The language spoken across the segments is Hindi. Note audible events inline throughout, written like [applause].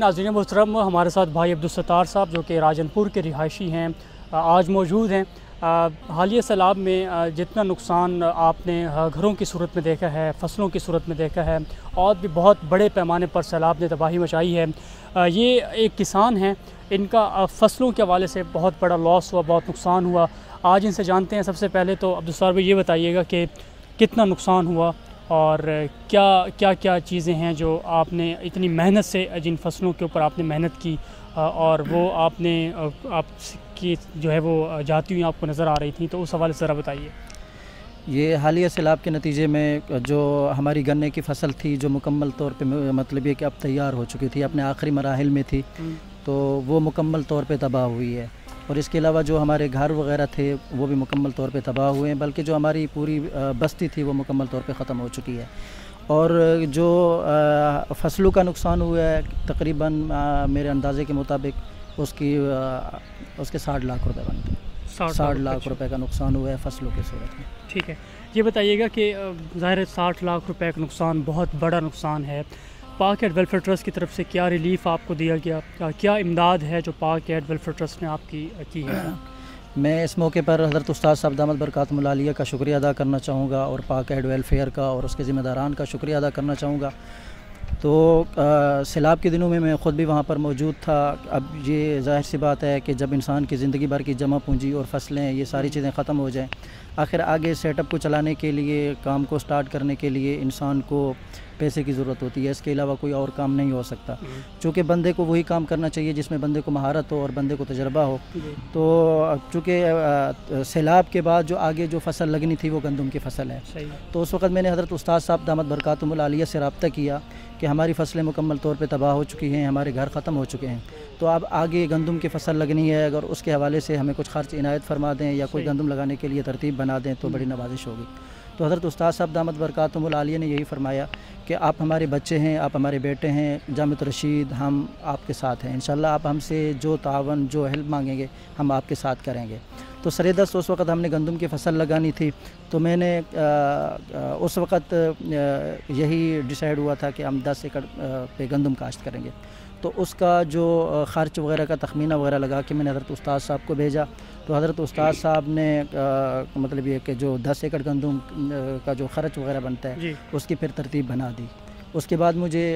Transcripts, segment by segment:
नाजरीन मोहतरम, हमारे साथ भाई अब्दुलसतार साहब, जो कि राजनपुर के रिहायशी हैं आज मौजूद हैं। हालिया सैलाब में जितना नुकसान आपने घरों की सूरत में देखा है, फ़सलों की सूरत में देखा है, और भी बहुत बड़े पैमाने पर सैलाब ने तबाही मचाई है। ये एक किसान हैं, इनका फ़सलों के हवाले से बहुत बड़ा लॉस हुआ, बहुत नुकसान हुआ। आज इनसे जानते हैं, सबसे पहले तो अब्दुलसार भाई ये बताइएगा कि कितना नुकसान हुआ और क्या क्या क्या चीज़ें हैं जो आपने इतनी मेहनत से जिन फ़सलों के ऊपर आपने मेहनत की और वो आपने आपकी जो है वो जाती हुई आपको नज़र आ रही थी तो उस हवाले से ज़रा बताइए ये हालिया सैलाब के नतीजे में जो हमारी गन्ने की फ़सल थी जो मुकम्मल तौर पे मतलब ये कि अब तैयार हो चुकी थी अपने आखिरी मराहल में थी हम्म। तो वो मुकम्मल तौर पे तबाह हुई है और इसके अलावा जो हमारे घर वगैरह थे वो भी मुकम्मल तौर पे तबाह हुए हैं बल्कि जो हमारी पूरी बस्ती थी वो मुकम्मल तौर पे ख़त्म हो चुकी है। और जो फ़सलों का नुकसान हुआ है तकरीबन मेरे अंदाज़े के मुताबिक उसकी उसके साठ लाख रुपए बनते हैं साठ लाख रुपए का नुकसान हुआ है फ़सलों की सूरत में ठीक है। ये बताइएगा कि ज़ाहिर साठ लाख रुपए का नुकसान बहुत बड़ा नुकसान है। पाक एड वेलफेयर ट्रस्ट की तरफ़ से क्या रिलीफ आपको दिया गया? क्या इमदाद है जो पाक एड वेलफेयर ट्रस्ट ने आपकी की है? [clears throat] मैं इस मौके पर हज़रत उस्ताद साहब दामद बरकत मलालिया का शुक्रिया अदा करना चाहूँगा और पाक एड वेलफेयर का और उसके ज़िम्मेदारान का शुक्रिया अदा करना चाहूँगा। तो सैलाब के दिनों में मैं ख़ुद भी वहाँ पर मौजूद था। अब ये ज़ाहिर सी बात है कि जब इंसान की ज़िंदगी भर की जमा पूंजी और फ़सलें ये सारी चीज़ें ख़त्म हो जाएँ आखिर आगे सेटअप को चलाने के लिए काम को स्टार्ट करने के लिए इंसान को पैसे की ज़रूरत होती है। इसके अलावा कोई और काम नहीं हो सकता। हम्म। चूँकि बंदे को वही काम करना चाहिए जिसमें बंदे को महारत हो और बंदे को तजर्बा हो। तो चूँकि सैलाब के बाद जो आगे जो फ़सल लगनी थी वो गंदम की फ़सल है। तो उस वक्त मैंने हज़रत उस्ताद साहब दामद बरकतमिया से रबता किया। कि हमारी फ़सलें मुकम्मल तौर पर तबाह हो चुकी हैं हमारे घर ख़त्म हो चुके हैं। तो अब आगे गंदम की फ़सल लगनी है अगर उसके हवाले से हमें कुछ खर्च इनायत फरमा दें या कोई गंदम लगाने के लिए तरतीब बना दें तो बड़ी नवाजिश होगी। तो हज़रत उस्ताद साहब दामद बरकतमिया ने यही फरमाया कि आप हमारे बच्चे हैं आप हमारे बेटे हैं जामित रशीद हम आपके साथ हैं। इन आप हमसे जो तावन जो हेल्प मांगेंगे हम आपके साथ करेंगे। तो सरेदस उस वक़्त हमने गंदम की फ़सल लगानी थी। तो मैंने उस वक़्त यही डिसाइड हुआ था कि हम दस एकड़ पे गंदम काश्त करेंगे। तो उसका जो ख़र्च वगैरह का तखमीना वगैरह लगा के मैंने हज़रत उस्ताद साहब को भेजा। तो हज़रत उस्ताद साहब ने आ, मतलब ये कि जो दस एकड़ गंदम का जो ख़र्च वगैरह बनता है उसकी फिर तरतीब बना दी। उसके बाद मुझे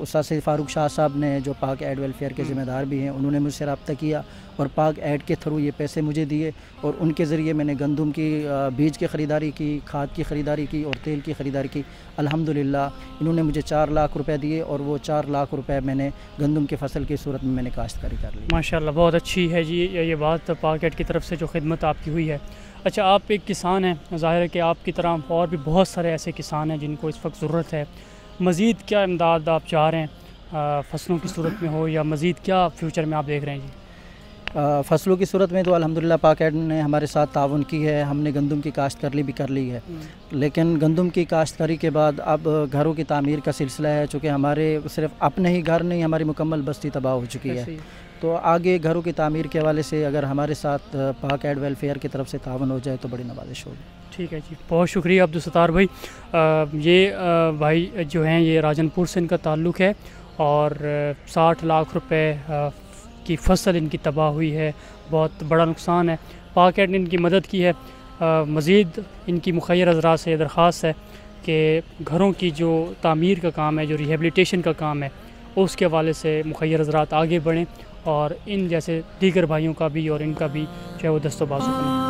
उस्ताद फ़ारूक शाह साहब ने जो पाक एड वेलफेयर के हम्म। ज़िम्मेदार भी हैं उन्होंने मुझसे रबता किया और पाक एड के थ्रू ये पैसे मुझे दिए और उनके ज़रिए मैंने गंदम की बीज की ख़रीदारी की खाद की ख़रीदारी की और तेल की ख़रीदारी की। अल्हम्दुलिल्लाह इन्होंने मुझे चार लाख रुपए दिए और वो चार लाख रुपए मैंने गंदम की फ़सल की सूरत में मैंने काश्तकारी कर ली। माशा बहुत अच्छी है जी ये बात पाक एड की तरफ़ से जो खिदमत आपकी हुई है। अच्छा आप एक किसान हैं ज़ाहिर है कि आपकी तरह और भी बहुत सारे ऐसे किसान हैं जिनको इस वक्त ज़रूरत है। मज़ीद क्या इमदाद आप चाह रहे हैं फ़सलों की सूरत में हो या मज़ीद क्या फ्यूचर में आप देख रहे हैं जी? फ़सलों की सूरत में तो अल्हम्दुलिल्लाह पाकेट ने हमारे साथ ताउन की है हमने गंदम की काश्त कर ली भी कर ली है। हम्म। लेकिन गंदम की काश्तकारी के बाद अब घरों की तमीर का सिलसिला है चूँकि हमारे सिर्फ़ अपने ही घर नहीं हमारी मुकम्मल बस्ती तबाह हो चुकी है। तो आगे घरों की तामीर के हवाले से अगर हमारे साथ पाक एड वेलफेयर की तरफ़ से तावन हो जाए तो बड़ी नवाजिश होगी। ठीक है जी बहुत शुक्रिया अब्दुलसतार भाई। आ, ये आ, भाई जो हैं ये राजनपुर से इनका ताल्लुक़ है और साठ लाख रुपए की फ़सल इनकी तबाह हुई है बहुत बड़ा नुकसान है। पाकेट ने इनकी मदद की है। मज़ीद इनकी मुखैर अजरा से दरख्वास्त है कि घरों की जो तामीर का काम है जो रिहेबलीटेशन का काम है उसके हवाले से मुखैर हजरात आगे बढ़ें और इन जैसे दीगर भाइयों का भी और इनका भी चाहे वो दस्तोबाज बने